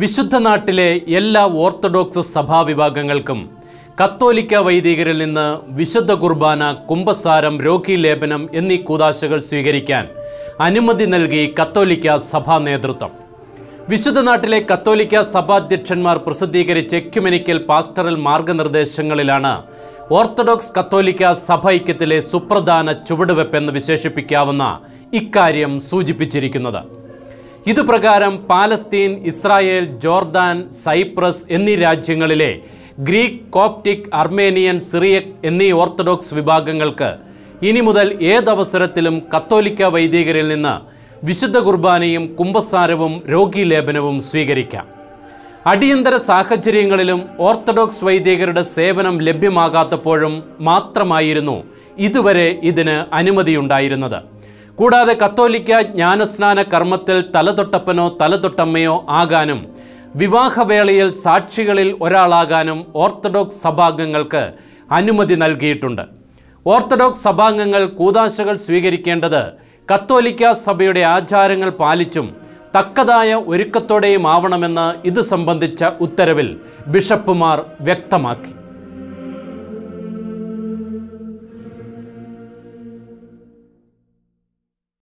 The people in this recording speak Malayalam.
വിശുദ്ധ നാട്ടിലെ എല്ലാ ഓർത്തഡോക്സ് സഭാവിഭാഗങ്ങൾക്കും കത്തോലിക്ക വൈദികരിൽ നിന്ന് വിശുദ്ധ കുർബാന കുംഭസാരം രോഗി ലേപനം എന്നീ കൂതാശകൾ സ്വീകരിക്കാൻ അനുമതി നൽകി കത്തോലിക്ക സഭാ നേതൃത്വം. വിശുദ്ധ നാട്ടിലെ കത്തോലിക്ക സഭാധ്യക്ഷന്മാർ പ്രസിദ്ധീകരിച്ച എക്യുമെനിക്കൽ പാസ്റ്ററൽ മാർഗനിർദ്ദേശങ്ങളിലാണ് ഓർത്തഡോക്സ് കത്തോലിക്ക സഭ ഐക്യത്തിലെ സുപ്രധാന ചുവടുവെപ്പെന്ന് വിശേഷിപ്പിക്കാവുന്ന ഇക്കാര്യം സൂചിപ്പിച്ചിരിക്കുന്നത്. ഇതുപ്രകാരം പാലസ്തീൻ ഇസ്രായേൽ ജോർദാൻ സൈപ്രസ് എന്നീ രാജ്യങ്ങളിലെ ഗ്രീക്ക് കോപ്റ്റിക് അർമേനിയൻ സിറിയക് എന്നീ ഓർത്തഡോക്സ് വിഭാഗങ്ങൾക്ക് ഇനി മുതൽ ഏതവസരത്തിലും കത്തോലിക്ക വൈദികരിൽ നിന്ന് വിശുദ്ധ കുർബാനയും കുംഭസാരവും രോഗീലേപനവും സ്വീകരിക്കാം. അടിയന്തര സാഹചര്യങ്ങളിലും ഓർത്തഡോക്സ് വൈദികരുടെ സേവനം ലഭ്യമാകാത്തപ്പോഴും മാത്രമായിരുന്നു ഇതുവരെ ഇതിന് അനുമതിയുണ്ടായിരുന്നത്. കൂടാതെ കത്തോലിക്ക ജ്ഞാനസ്നാന കർമ്മത്തിൽ തലതൊട്ടപ്പനോ തലതൊട്ടമ്മയോ ആകാനും വിവാഹവേളയിൽ സാക്ഷികളിൽ ഒരാളാകാനും ഓർത്തഡോക്സ് സഭാംഗങ്ങൾക്ക് അനുമതി നൽകിയിട്ടുണ്ട്. ഓർത്തഡോക്സ് സഭാംഗങ്ങൾ കൂതാശകൾ സ്വീകരിക്കേണ്ടത് കത്തോലിക്ക സഭയുടെ ആചാരങ്ങൾ പാലിച്ചും തക്കതായ ഒരുക്കത്തോടെയും ആവണമെന്ന് ഇത് സംബന്ധിച്ച ഉത്തരവിൽ ബിഷപ്പുമാർ വ്യക്തമാക്കി.